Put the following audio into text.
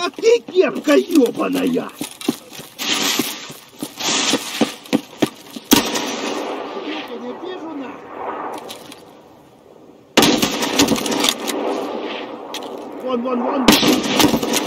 Ах ты кепка ебаная! Вон, вон, вон.